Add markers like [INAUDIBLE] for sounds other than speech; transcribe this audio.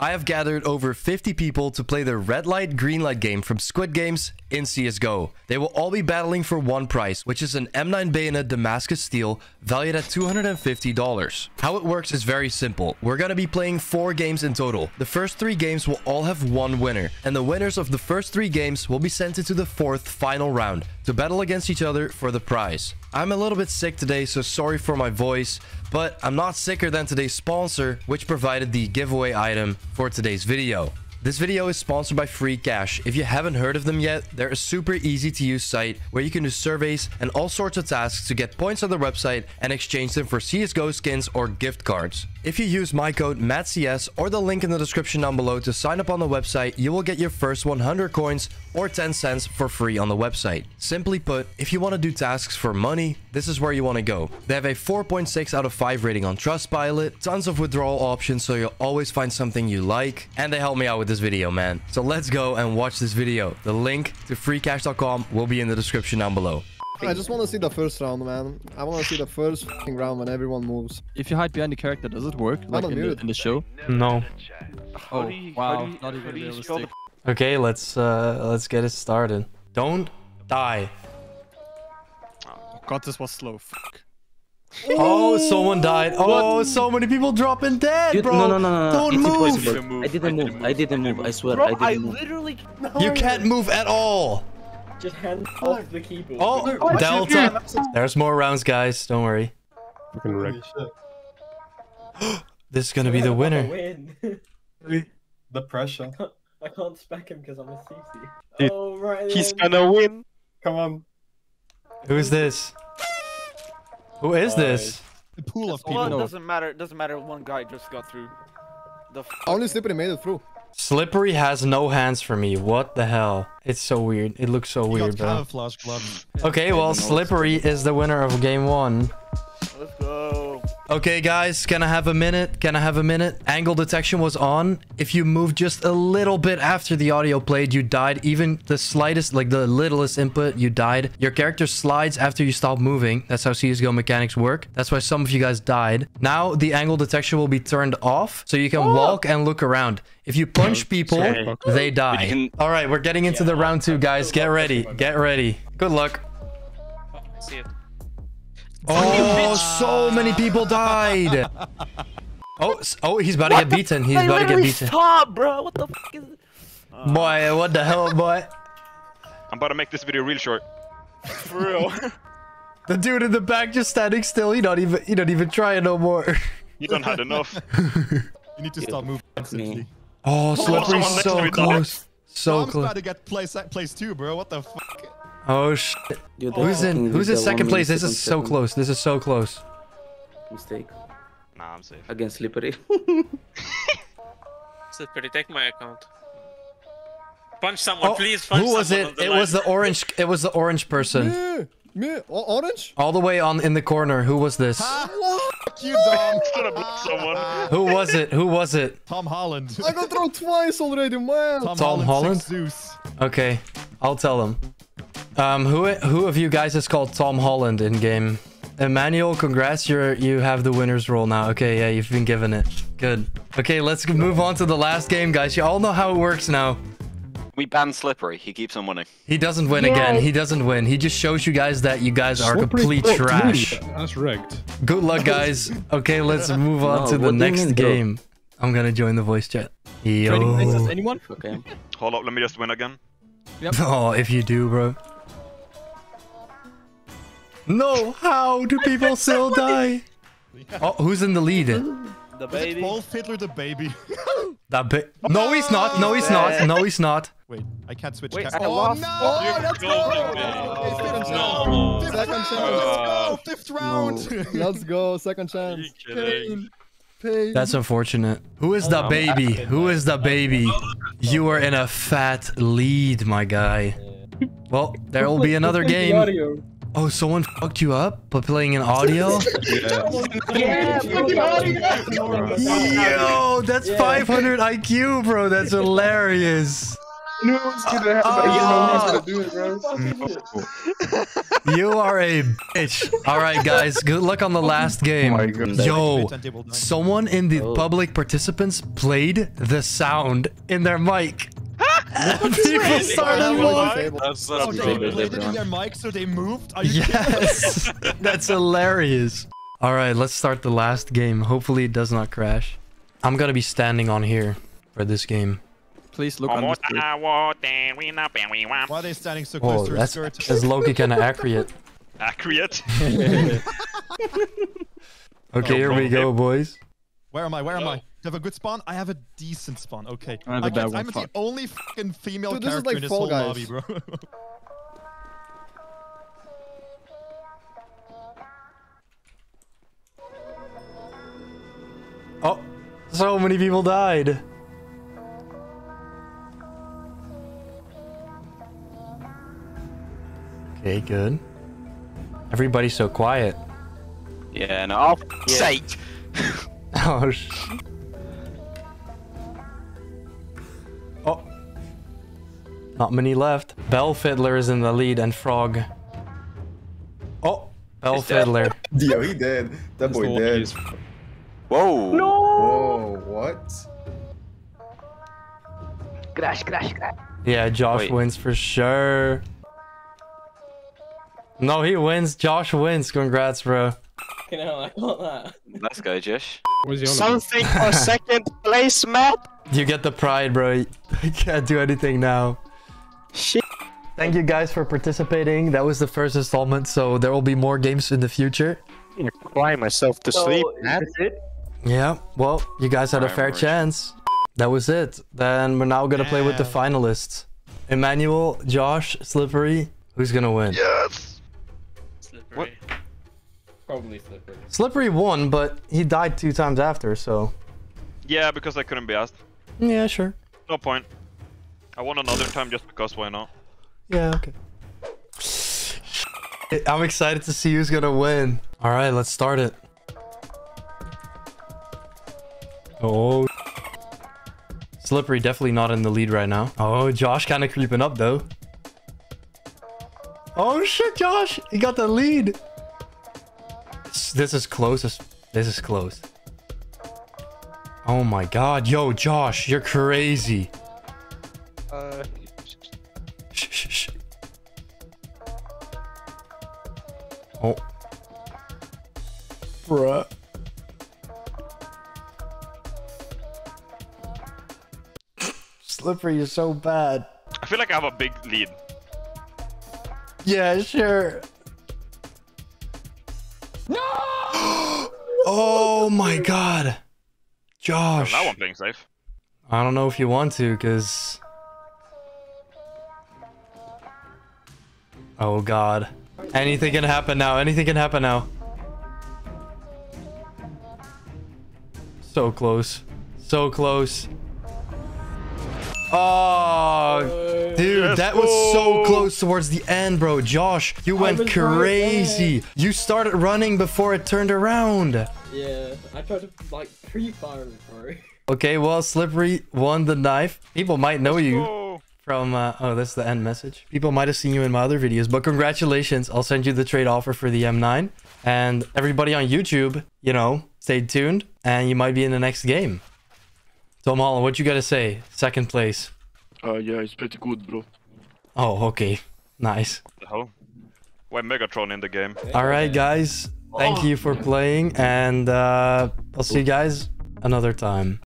I have gathered over 50 people to play the red light, green light game from Squid Games in CSGO. They will all be battling for one prize, which is an M9 Bayonet Damascus Steel valued at $250. How it works is very simple. We're going to be playing four games in total. The first three games will all have one winner, and the winners of the first three games will be sent into the fourth final round to battle against each other for the prize. I'm a little bit sick today, so sorry for my voice, but I'm not sicker than today's sponsor, which provided the giveaway item for today's video. This video is sponsored by Free Cash. If you haven't heard of them yet, they're a super easy to use site where you can do surveys and all sorts of tasks to get points on their website and exchange them for CSGO skins or gift cards. If you use my code MATTCS or the link in the description down below to sign up on the website, you will get your first 100 coins or 10 cents for free on the website. Simply put, if you want to do tasks for money, this is where you want to go. They have a 4.6 out of 5 rating on Trustpilot, tons of withdrawal options so you'll always find something you like, and they help me out with this video, man. So let's go and watch this video. The link to freecash.com will be in the description down below. I just want to see the first round, man. I want to see the first f***ing round when everyone moves. If you hide behind the character, does it work? Like on in the, in the show? No. Oh, you- wow. you- Not even do you spell realistic. Okay, let's uh let's get it started. Don't die. Oh god, this was slow. Fuck. Oh, someone died. Oh, so many people dropping dead, Dude, bro. no, no, no, no, no. Don't it's move. impossible. move. I didn't move. I didn't move. I swear, Bro, I I didn't move. I literally You can't move at all. Just hand off the keyboard. Oh, Delta. There's more rounds, guys. Don't worry. [GASPS] This is gonna be the winner. Win. [LAUGHS] The pressure. I can't spec him because I'm a CC. Dude, oh, right. He's then. gonna win. Come on. Who is this? Who is this? The pool of people. Well, it doesn't matter. It doesn't matter. One guy just got through. The f Only Slippery made it through. Slippery has no hands for me. What the hell? It's so weird. It looks so weird, bro. camouflage gloves. Okay, well, Slippery is the winner of game one. let's go. Okay, guys, can I have a minute? Can I have a minute? Angle detection was on. If you moved just a little bit after the audio played, you died. Even the slightest, like the littlest input, you died. Your character slides after you stop moving. That's how CSGO mechanics work. That's why some of you guys died. Now, the angle detection will be turned off, so you can walk and look around. If you punch people, they die. All right, we're getting into the round two, guys. Get ready. Get ready. Good luck. Oh, so many people died. Oh, oh, he's about to get beaten. He's about to get beaten. Stop, bro. What the fuck is it? Boy, what the hell, boy? I'm about to make this video real short. For real. [LAUGHS] The dude in the back just standing still. He not even he not even trying no more. [LAUGHS] You don't had enough. [LAUGHS] You need to stop moving. Me. Oh, someone slippery next to so me close. So Tom's about to get place place two, bro. What the fuck? Oh shit. Dude, Who's in who's in second place? This is so second close. This is so close. Mistake Nah, I'm safe. against Slippery. [LAUGHS] Slippery, take my account. Punch someone, Oh, please. Punch who was someone it? on the It was the orange. It was the orange person. Me, me, orange? All the way on in the corner. Who was this? Fuck [LAUGHS] you, Dom. Stood up with someone. Who was it? Who was it? Tom Holland. I got thrown twice already, man. Tom Holland? Six Zeus. Okay, I'll tell them. Um, who who of you guys is called Tom Holland in game? Emmanuel, congrats, you're you have the winner's role now. Okay, yeah, you've been given it. Good. Okay, let's move on to the last game, guys. You all know how it works now. We ban Slippery. He keeps on winning. He doesn't win again. He doesn't win. He just shows you guys that you guys are complete trash. That's rigged. Good luck, guys. Okay, let's move on No, to the what do you next mean, bro? game. I'm gonna join the voice chat. Trading places, anyone? Okay. Hold up, let me just win again. [LAUGHS] Oh, if you do, bro. No, how do people still die? Oh, who's in the lead? The baby. Paul Fiddler the baby. [LAUGHS] That bit. No, he's not. No, he's not. No, he's not. Wait, I can't switch. Wait, cam- I oh lost. no! Oh, let's go! Okay, Second chance. No. Second chance. Let's go! Fifth round. Let's go. Second [LAUGHS] chance. Pain. Pain. That's unfortunate. Who is the oh, baby? Who is the baby? You are in a fat lead, my guy. Well, there will be [LAUGHS] another game. Oh, someone fucked you up by playing an audio? [LAUGHS] Yo, that's 500 IQ, bro. That's hilarious. knew it gonna happen. I didn't know ah. he gonna do it, bro. Fuck is it? You are a bitch. All right, guys. Good luck on the last game. my God. Yo, someone in the public participants played the sound in their mic. [LAUGHS] People started walking. That's, Oh, they brilliant. in their mic, so they moved? Are you Yes, [LAUGHS] that's hilarious. All right, let's start the last game. Hopefully, it does not crash. I'm gonna be standing on here for this game. Please look on the screen. Why are they standing so oh, close Oh, to her that's skirt? that's lowkey kind of accurate. [LAUGHS] Accurate. Okay, oh, here we go, boys. Where am I? Where am I? Do you have a good spawn? I have a decent spawn. Okay. I have a I bad guess one, I'm the only fucking female Dude, character like in this whole Guys. lobby, bro. [LAUGHS] Oh, so many people died. Okay, good. Everybody's so quiet. Yeah, no. Oh, for sake. [LAUGHS] [LAUGHS] Oh, sh Not many left. Bell Fiddler is in the lead and Frog. Oh, Bell He's dead. Fiddler. [LAUGHS] Yo, he dead. That boy dead. Whoa. No. Whoa, what? Crash, crash, crash. Yeah, Josh Wait. wins for sure. No, he wins. Josh wins. Congrats, bro. Fucking hell, I got that. Let's go, Josh. What was he on about? Something for second place, Matt. You get the pride, bro. [LAUGHS] I can't do anything now. Shit. Thank you guys for participating. That was the first installment, so there will be more games in the future. I'm gonna cry myself to sleep, Matt. Yeah, well, you guys had a fair Rich. chance. That was it. Then we're now gonna play with the finalists. Emmanuel, Josh, Slippery. Who's gonna win? Yes. Slippery. What? Probably slippery. Slippery won, but he died two times after, so. Yeah, because I couldn't be asked. Yeah, sure. No point. I won another time just because why not? Yeah, okay. I'm excited to see who's gonna win. All right, let's start it. Oh. Slippery definitely not in the lead right now. Oh, Josh kind of creeping up though. Oh shit, Josh! He got the lead. This is close. This this is close. Oh my god, yo, Josh, you're crazy. Oh. Bruh. Slippery is so bad. I feel like I have a big lead. Yeah, sure. No! [GASPS] oh my god. Josh. now I'm playing safe. I don't know if you want to, because... Oh god. Anything can happen now. Anything can happen now. So close. So close. Oh, dude, Let's that was so close towards the end, bro. Josh, you went was right crazy. You started running before it turned around. Yeah, I tried to like pre-fire him, bro. Okay, well, Slippery won the knife. People might know you Oh, from, uh, oh, that's the end message. People might have seen you in my other videos, but congratulations. I'll send you the trade offer for the M9. And everybody on YouTube, you know, stay tuned and you might be in the next game. Tom Holland, what you gotta say? Second place. Uh, yeah, it's pretty good, bro. Oh, okay. Nice. the hell? Why Megatron in the game? All right, guys. Thank you for playing, and uh, I'll see you guys another time.